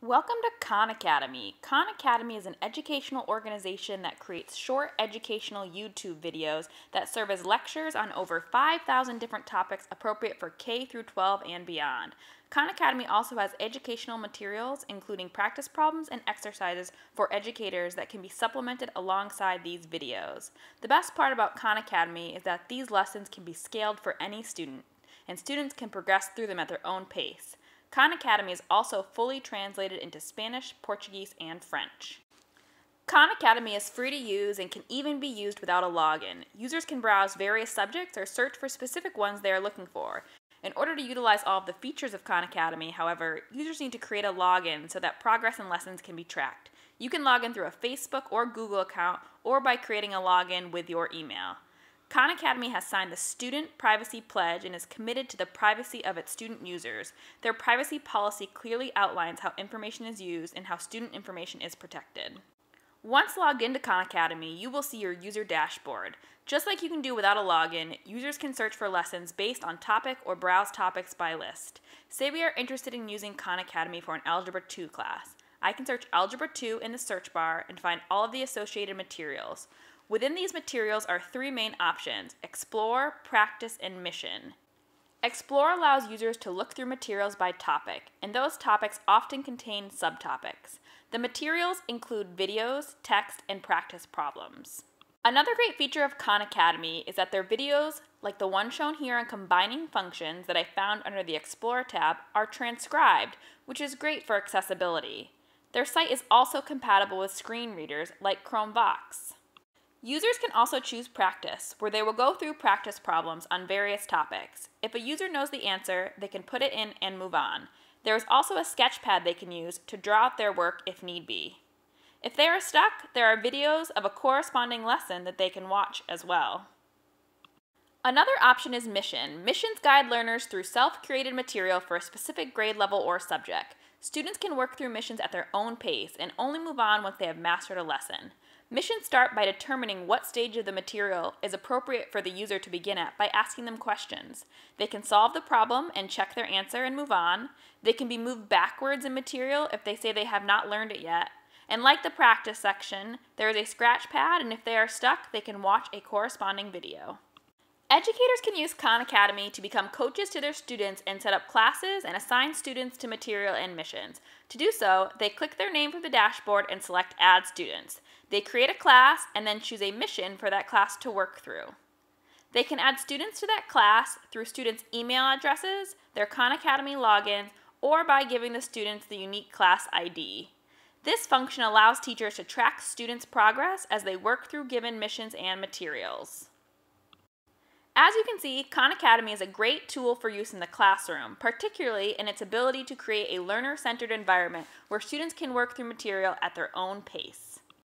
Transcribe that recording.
Welcome to Khan Academy. Khan Academy is an educational organization that creates short educational YouTube videos that serve as lectures on over 5,000 different topics appropriate for K through 12 and beyond. Khan Academy also has educational materials including practice problems and exercises for educators that can be supplemented alongside these videos. The best part about Khan Academy is that these lessons can be scaled for any student, and students can progress through them at their own pace. Khan Academy is also fully translated into Spanish, Portuguese, and French. Khan Academy is free to use and can even be used without a login. Users can browse various subjects or search for specific ones they are looking for. In order to utilize all of the features of Khan Academy, however, users need to create a login so that progress and lessons can be tracked. You can log in through a Facebook or Google account or by creating a login with your email. Khan Academy has signed the Student Privacy Pledge and is committed to the privacy of its student users. Their privacy policy clearly outlines how information is used and how student information is protected. Once logged into Khan Academy, you will see your user dashboard. Just like you can do without a login, users can search for lessons based on topic or browse topics by list. Say we are interested in using Khan Academy for an Algebra 2 class. I can search Algebra 2 in the search bar and find all of the associated materials. Within these materials are three main options, Explore, Practice, and Mission. Explore allows users to look through materials by topic, and those topics often contain subtopics. The materials include videos, text, and practice problems. Another great feature of Khan Academy is that their videos, like the one shown here on combining functions that I found under the Explore tab, are transcribed, which is great for accessibility. Their site is also compatible with screen readers like Chrome Vox. Users can also choose practice, where they will go through practice problems on various topics. If a user knows the answer, they can put it in and move on. There is also a sketch pad they can use to draw out their work if need be. If they are stuck, there are videos of a corresponding lesson that they can watch as well. Another option is Mission. Missions guide learners through self-created material for a specific grade level or subject. Students can work through missions at their own pace and only move on once they have mastered a lesson. Missions start by determining what stage of the material is appropriate for the user to begin at by asking them questions. They can solve the problem and check their answer and move on. They can be moved backwards in material if they say they have not learned it yet. And like the practice section, there is a scratch pad, and if they are stuck, they can watch a corresponding video. Educators can use Khan Academy to become coaches to their students and set up classes and assign students to material and missions. To do so, they click their name from the dashboard and select Add Students. They create a class and then choose a mission for that class to work through. They can add students to that class through students' email addresses, their Khan Academy logins, or by giving the students the unique class ID. This function allows teachers to track students' progress as they work through given missions and materials. As you can see, Khan Academy is a great tool for use in the classroom, particularly in its ability to create a learner-centered environment where students can work through material at their own pace.